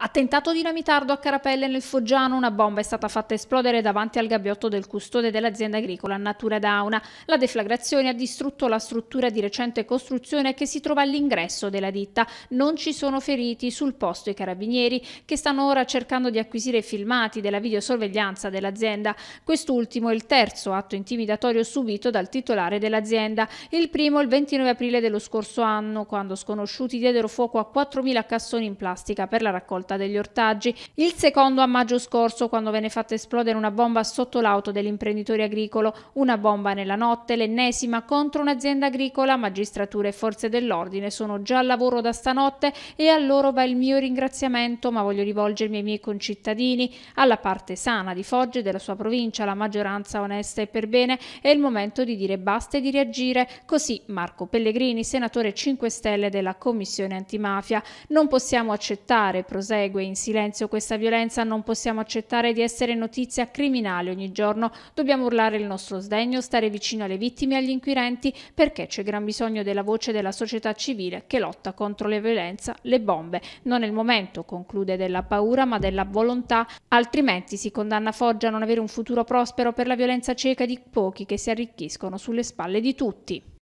Attentato dinamitardo a Carapelle nel Foggiano, una bomba è stata fatta esplodere davanti al gabbiotto del custode dell'azienda agricola Natura Dauna. La deflagrazione ha distrutto la struttura di recente costruzione che si trova all'ingresso della ditta. Non ci sono feriti sul posto i carabinieri che stanno ora cercando di acquisire filmati della videosorveglianza dell'azienda. Quest'ultimo è il terzo atto intimidatorio subito dal titolare dell'azienda. Il primo il 29 aprile dello scorso anno, quando sconosciuti diedero fuoco a 4.000 cassoni in plastica per la raccolta raccolta degli ortaggi, il secondo a maggio scorso quando venne fatta esplodere una bomba sotto l'auto dell'imprenditore agricolo, una bomba nella notte, l'ennesima contro un'azienda agricola, magistratura e forze dell'ordine sono già al lavoro da stanotte. E a loro va il mio ringraziamento, ma voglio rivolgermi ai miei concittadini, alla parte sana di Foggia e della sua provincia, la maggioranza onesta e per bene, è il momento di dire basta e di reagire. Così Marco Pellegrini, senatore 5 Stelle della Commissione antimafia. Non possiamo accettare, prosegue prosegue in silenzio questa violenza non possiamo accettare di essere notizia criminale ogni giorno. Dobbiamo urlare il nostro sdegno, stare vicino alle vittime e agli inquirenti perché c'è gran bisogno della voce della società civile che lotta contro la violenza, le bombe. Non è il momento, conclude, della paura ma della volontà, altrimenti si condanna Foggia a non avere un futuro prospero per la violenza cieca di pochi che si arricchiscono sulle spalle di tutti.